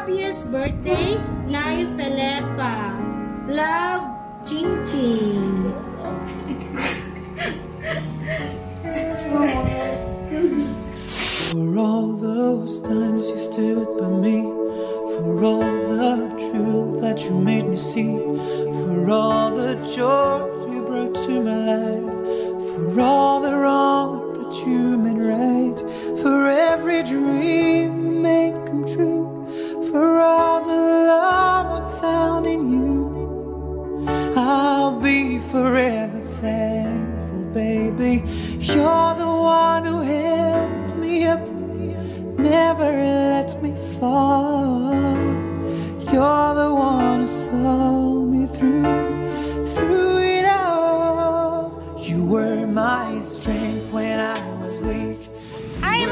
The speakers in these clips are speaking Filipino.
Happiest birthday, Nay Felipa. Love, Ching Ching. For all those times you stood by me, for all the truth that you made me see, for all the joy you brought to my life, for all You're the one who held me up, never let me fall. You're the one who saw me through, through it all. You were my strength when I was weak. Hi,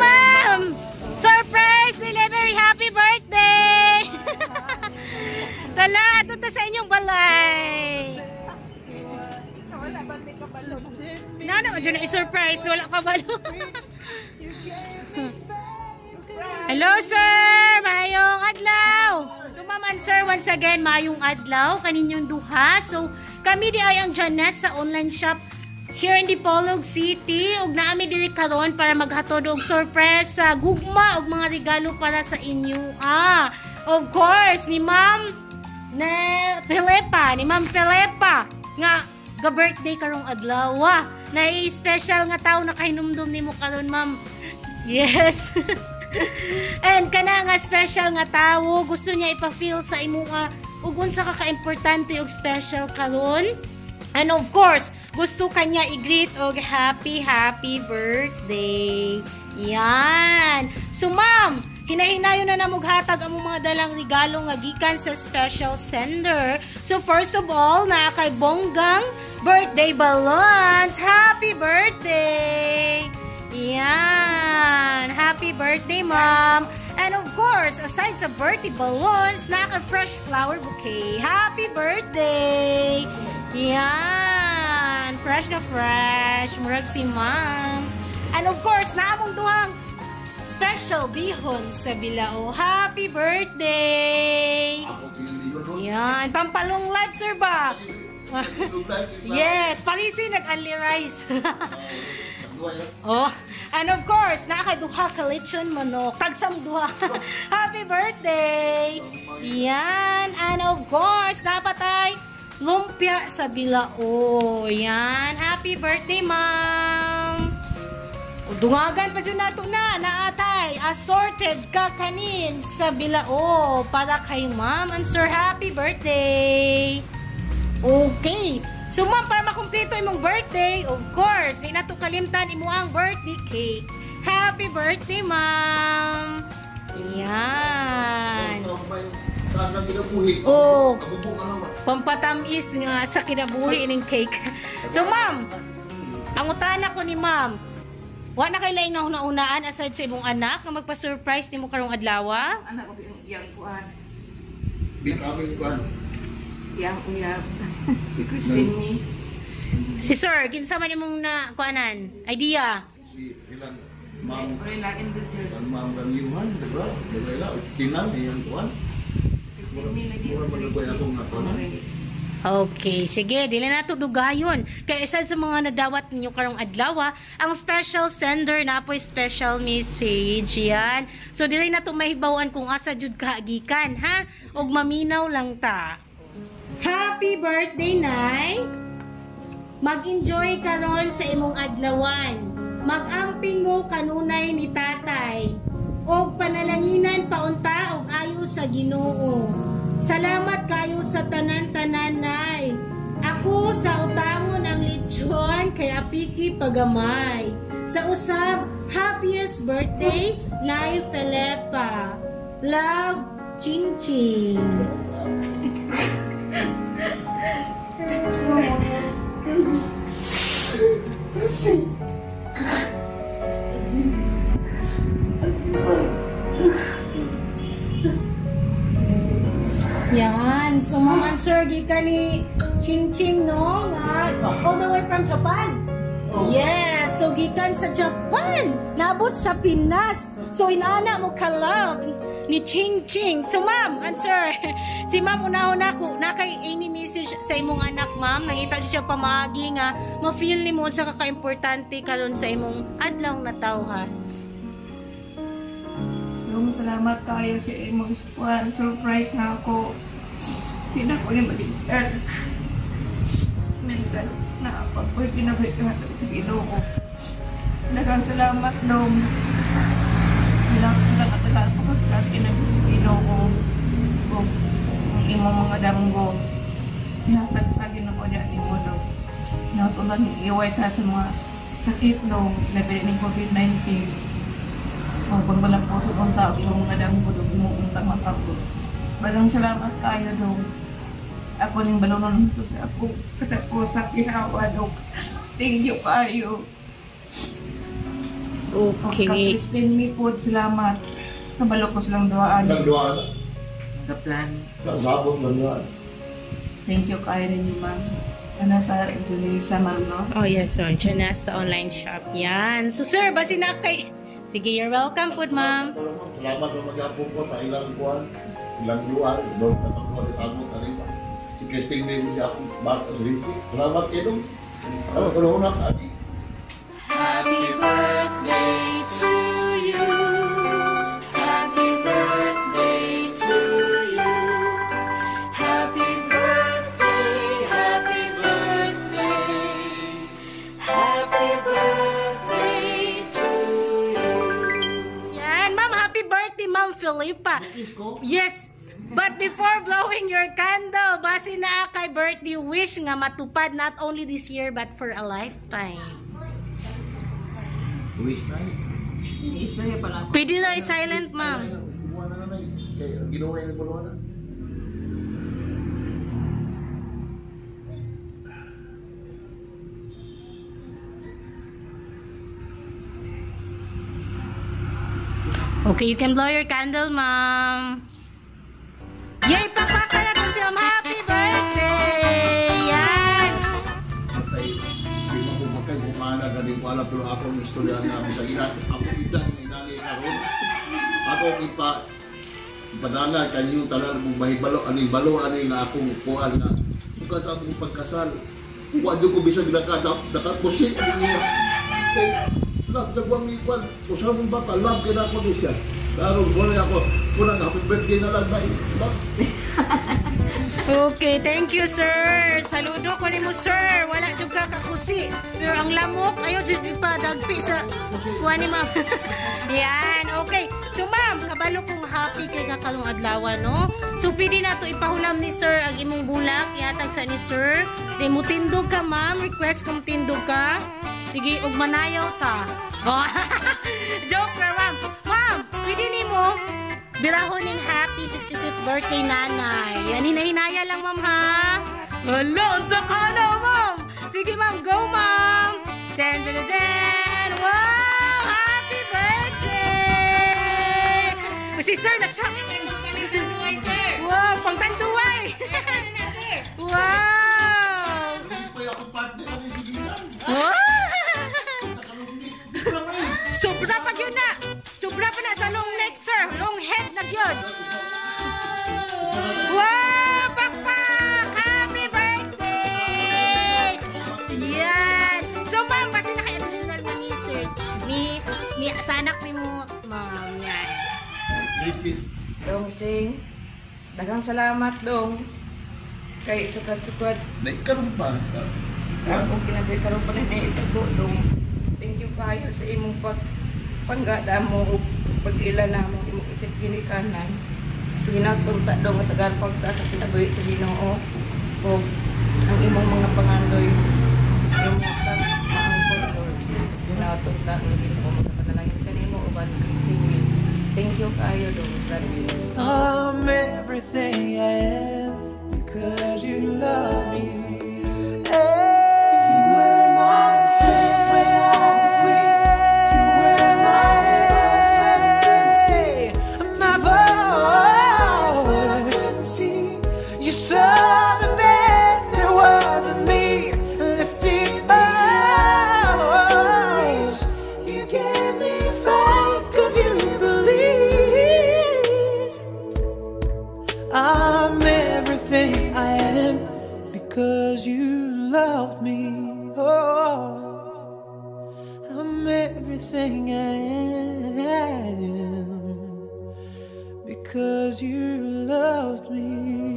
dyan na i-surprise. Wala ka balo. Hello, sir! Mayong adlaw! So, maman, sir, once again, mayong adlaw. Kaninyong duha. So, kami di ay ang Janes sa online shop here in Dipolog City. Ug naami diri karon para maghatod og surprise sa gugma og mga regalo para sa inyo. Ah, of course, ni Ma'am na Felipa, ni Ma'am Felipa nga ga-birthday karong adlaw. Na special nga tawo na kahinumdum nimo karon, Ma'am. Yes. And kana nga special nga tawo, gusto niya ipa-feel sa imo nga ug unsa ka ka-importante og special karon. And of course, gusto kanya i-greet og happy, happy birthday. Yan. So, ma'am, hinahinayo na namog hatag ang mga dalang regalo nga gikan sa special sender. So, first of all, na kay Bonggang birthday balloons. Happy birthday! Yan. Happy birthday, ma'am. And of course, aside sa birthday balloons, naka fresh flower bouquet. Happy birthday! Yan. Fresh na fresh. Murag si ma'am. And of course, naamong duhang special bihon sa Bilao. Happy birthday! Yan. Pampalong live, sir ba? yes. Parisi nag-ali rice. Oh, and of course, nakaduha ka lechon manok. Tagsam duha. Happy birthday! Yan. And of course, dapat ay lumpia sa bilao. Yan. Happy birthday, ma'am! Dungagan pa dyan nato na, naatay, assorted kakanin sa bilao para kay ma'am and sir, happy birthday! Okay. So, ma'am, para makumpleto imong birthday, of course, di na to kalimtan imo ang birthday cake. Happy birthday, ma'am! Yan. Oh. Pampatamis nga sa kinabuhi ning cake. So, ma'am, ang utana ko ni ma'am, wa na kay lain na unaan aside sa imong anak nga magpa-surprise nimo karong adlaw? anak ko yung yang kuan Big aming kuan. yang uyab si Christine ni Si Sir, kinsa man imong na kuanan? Idea? Si ilan ma'am Oray lain yun. ang ma'am Ganyuhan, di ba? Di ba ila? Tinang iyang kuan. Christine ni lagi Mura man ba akong nakuha? Okay, sige, dili na dugayon. Kaya isa sa mga nadawat ninyo karong adlaw, ang special sender na po special message yan. So dili na to mahibawan kung asa jud ka gikan, ha? Og maminaw lang ta. Happy birthday, Nay! Mag-enjoy ka ron sa imong adlawan. Mag-amping mo kanunay ni tatay. Og panalanginan paunta og ayo sa Ginoo. Salamat kayo sa tanan-tanan, Nay. Ako sa utangon ang lechon kay apiki pagamay. Sa usab, happiest birthday, Nay Felipa. Love, Ching Ching. Answer ka ni Ching Ching, no? Nga, all the way from Japan. Yes. So, gikan sa Japan. Naabot sa Pinas. So, inana mo ka love. ni Ching Ching. So ma'am, and sir, si ma'am una-una ko, na kay any message sa imong anak ma'am, nangita siya pamagi nga, ma-feel ni mo sa kaka-importante karon sa imong adlaw na tawhan. Dong, salamat kayo sa imong. Surprise na ako. Hindi na ko yung maligtan. Mental na ako. Ako'y pinagkakahat sa ginoo. Dagang salamat, Dong. Ilang nagkatagal ko pagkas ginoo. O ang imong mga danggo. Natag sa ginoo niya ni mo, Dong. Natulang iway ka sa mga sakit, Dong. Labi ni COVID-19. Oh, pag walang puso kong tao, yung mga ko doon, umuuntang mata ko. Bagang salamat kayo doon. Ako ning balonon ito sa ako. Kada ko sa kinawa doon. Thank you kayo. Okay. Ka-Christine mi po, salamat. Kabalo ko silang duwaan. Nagduwa na. Kaplan. Nagbabot lang yan. Thank you kayo rin yung ma'am. Ano sa Indonesia, ma'am, no? Oh yes, so andyan na sa online shop. Yan. So sir, basi na kay... Sige, you're welcome po ma'am. Salamat na mag-apong ko sa ilang kuwan. Ilang luwan. Doon na ito ko rin ako kanina. Si Christine may mo siya akong bata sa Rinsi. Salamat kayo doon. Ano ko na unang adi. Happy birthday to you. Happy birthday to you. Happy birthday, happy birthday. Happy birthday to you. Yan, ma'am, happy birthday, ma'am Filipa. Yes, but before blowing your candle, basi na kay birthday wish nga matupad not only this year but for a lifetime. Wish na eh. Isa niya pala. Pwede na i-silent, ma'am. Buwan na na eh. Kaya ginawa na. Okay, you can blow your candle, ma'am. Yay, papaka galing pala pero ako ang istorya namin sa ilan. Ako ilan ng inani sa ron. Ako ipa ipadala kanyo tanan mong mahibalo ani balo ani nga akong kuan na sukat akong pagkasal. Wa jud ko bisa ginakadap nakapusit niya. Eh, love jagwang ni kwan. Usa mong bata love kay ako ni siya. Karon wala ako kunang happy birthday na lang ba? Okay, thank you, sir. Saludo ko ni mo, sir. Wala jud ka kakusi. Pero ang lamok, ayaw jud pa dagpi sa kuha ni ma'am. Yan, okay. So, ma'am, kabalo kong happy kay kakalong adlaw, no? So, pwede na to ipahulam ni sir ang imong bulak. Ihatag sa ni sir. Di mo tindog ka, ma'am. Request kong tindog ka. Sige, ug manayaw ta. Joke na, ma'am. Ma'am, pwede ni mo Bilahon ng happy 65th birthday nanay. Yan, hinahinaya lang, ma'am, ha? Hala, unsa ka na, ma'am? Sige, ma'am, go, ma'am! Ten, ten, ten! Wow! Happy birthday! Si sir na siya. Wow, pang tanduay! wow! Richie. Dong Ching, dagang salamat dong. Kay sukat-sukat Nagkaroon pa. sa akong kinabi pa rin itubo dong. Thank you kayo sa imong pag panggada mo ug pag-ila na mo imong isip ginikanan. Ginatunta dong at tagal pagta sa kinabuhi sa Ginoo o ang imong mga pangandoy imong tag maangkol Lord. Ginatunta ang Ginoo mo panalangin kanimo uban Christine. Thank you kayo dong. God bless. I'm everything I am Oh, I'm everything I am because you loved me.